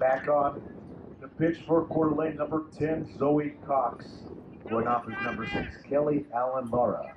Back on the pitch for Coeur d'Alene, number 10, Zoe Cox. Going off is number 6, Kelly Allen Lara.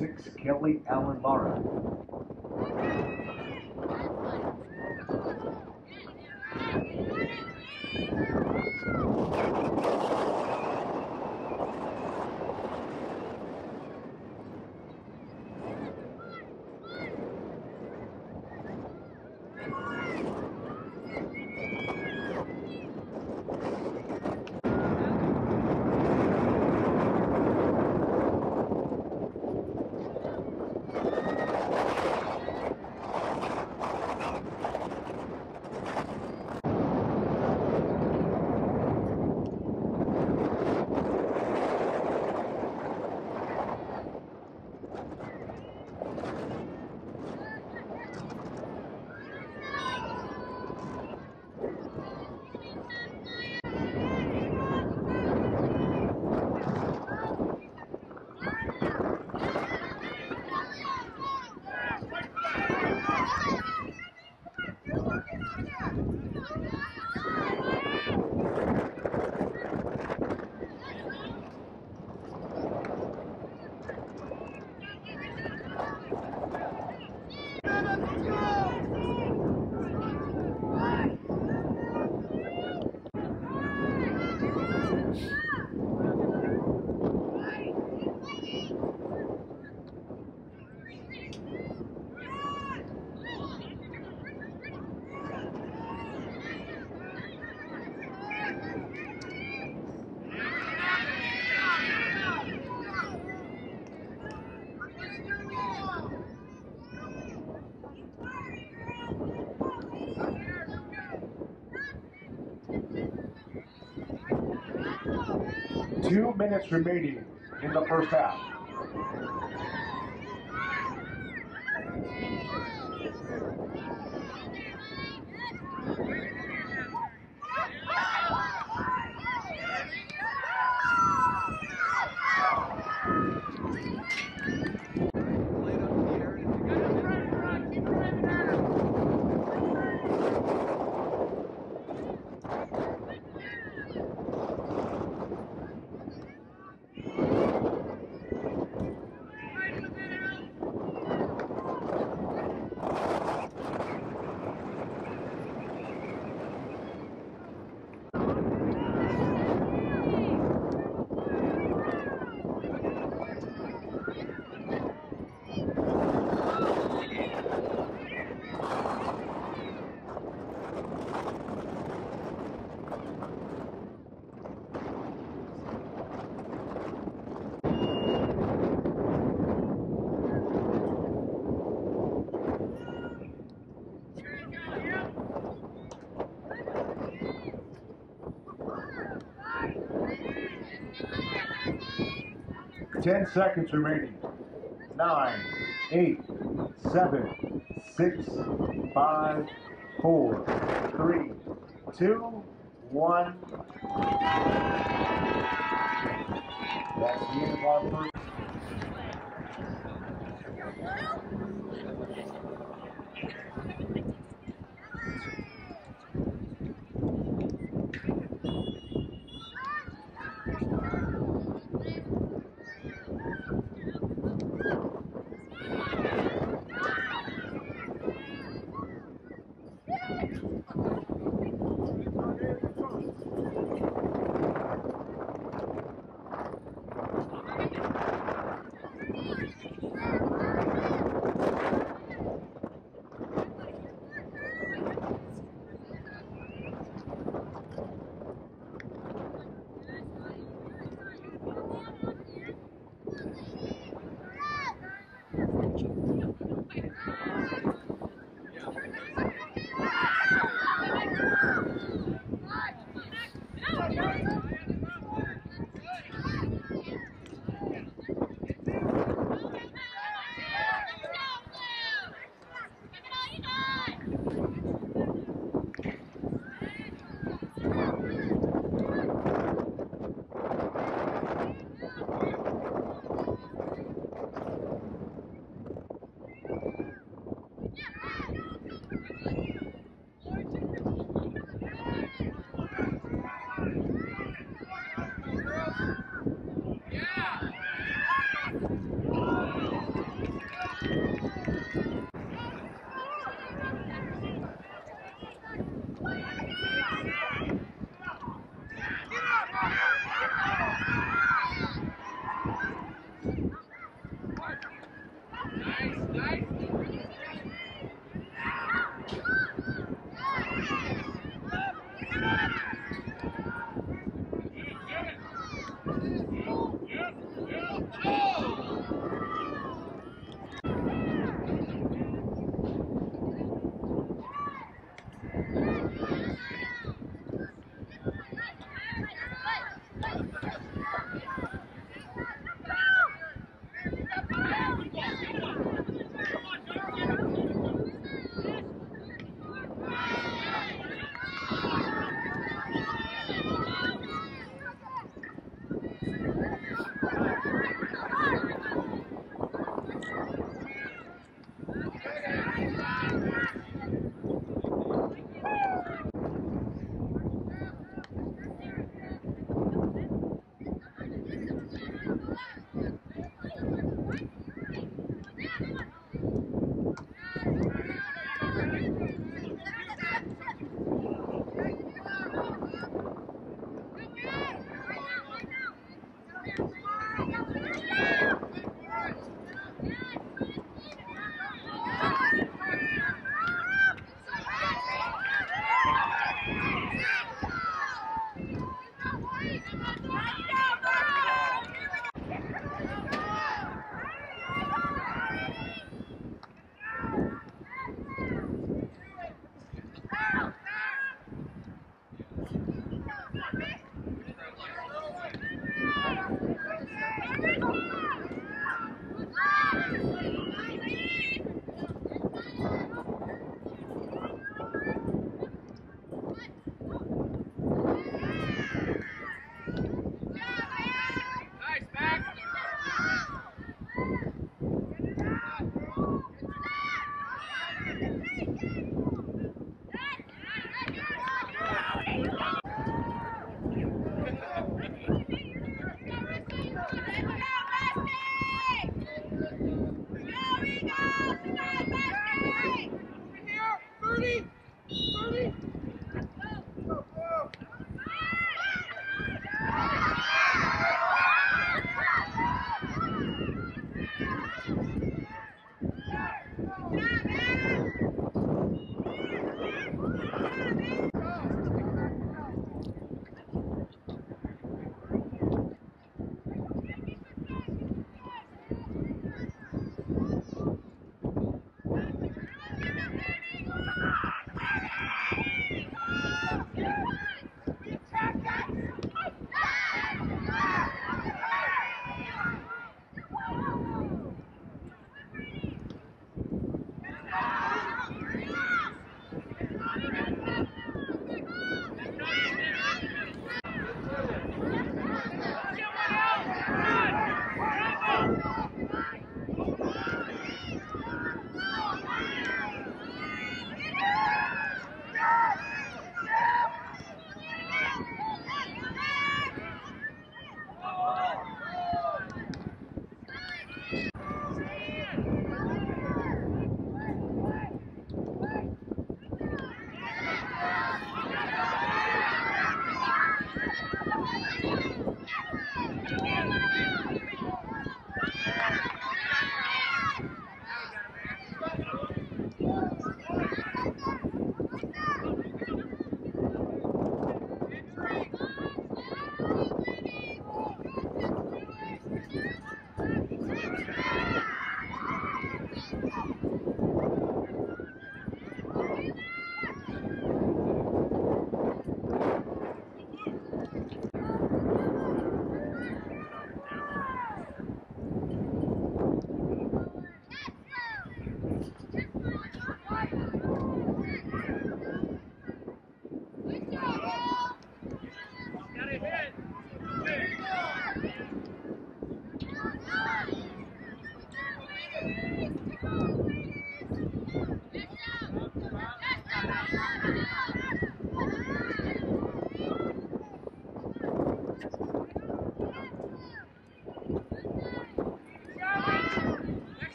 6, Kelly Allen Lara. Two minutes remaining in the first half. Ten seconds remaining. Nine, eight, seven, six, five, four, three, two, one. That's the end of our first.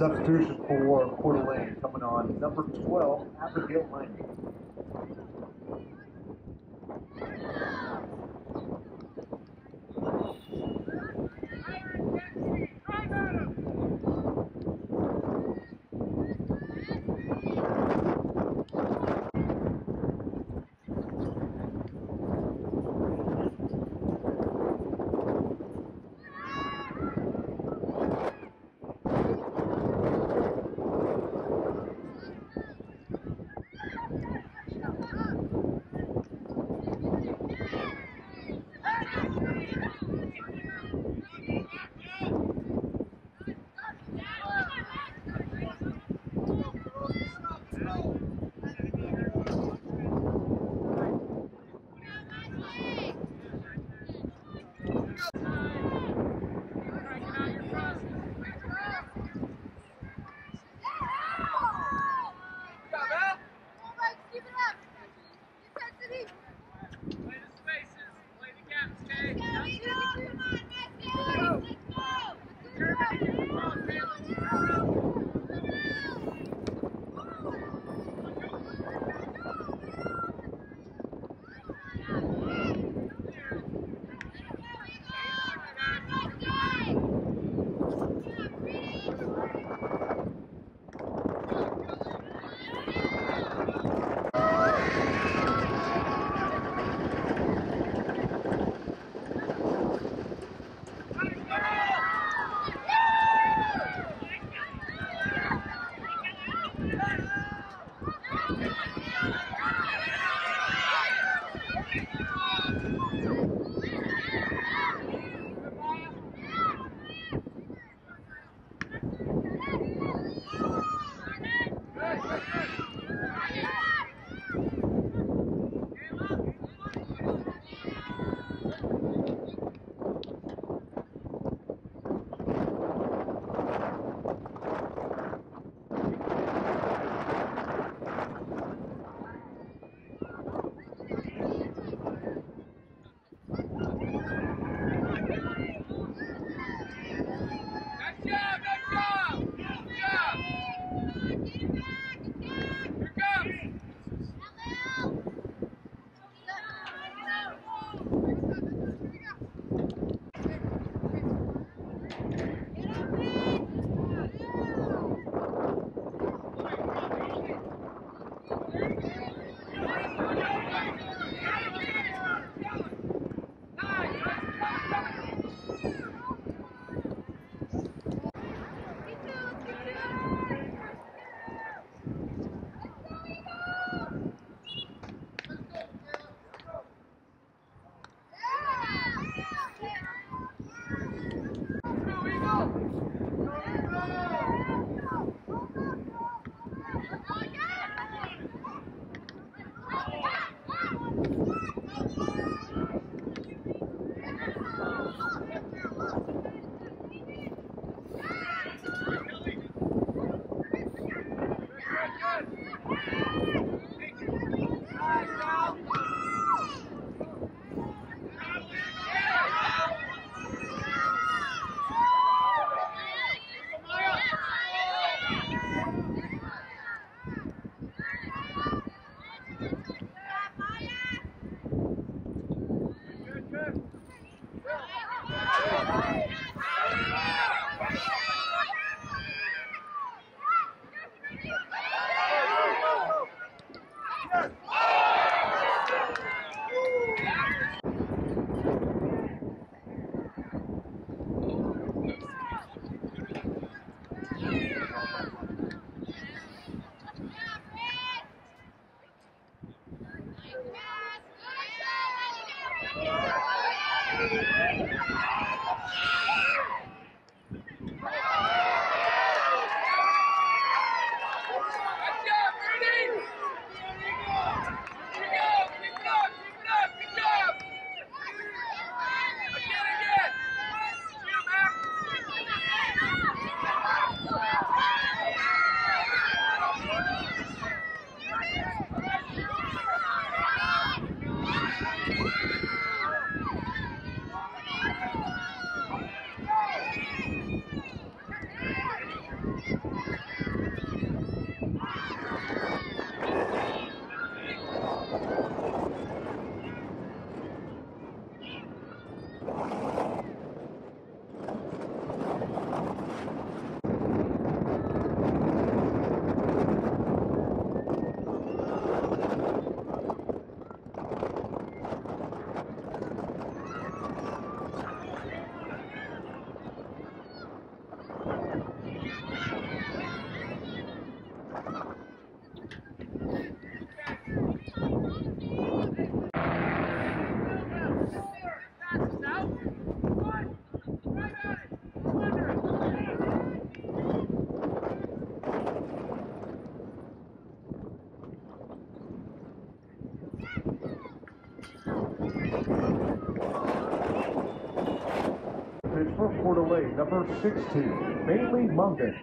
Substitution for Coeur coming on. Number number 16, Bailey Munden.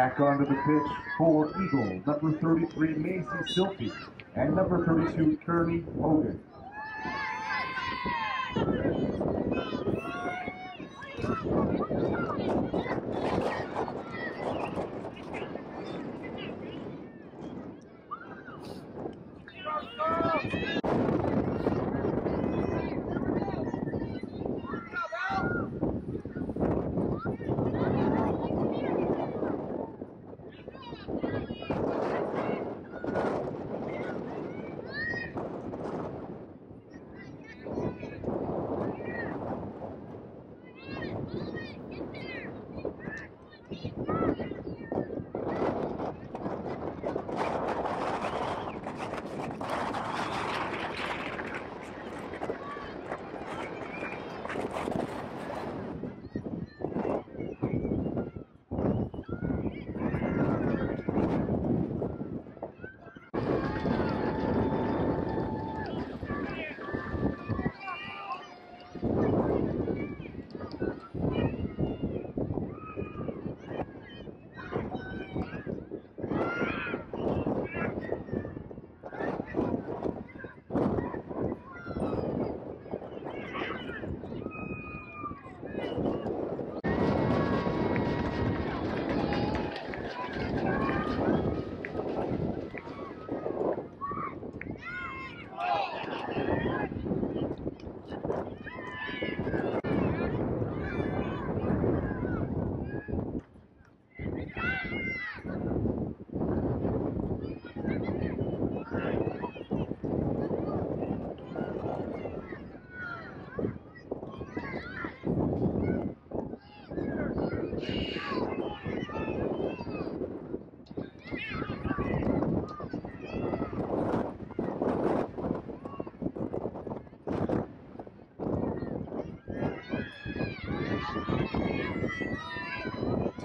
Back onto the pitch for Eagle, number 33, Macy Silky, and number 32, Kearney Hogan.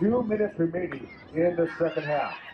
Two minutes remaining in the second half.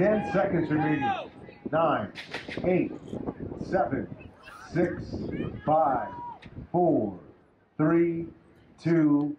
10 seconds remaining. Nine, eight, seven, six, five, four, three, two.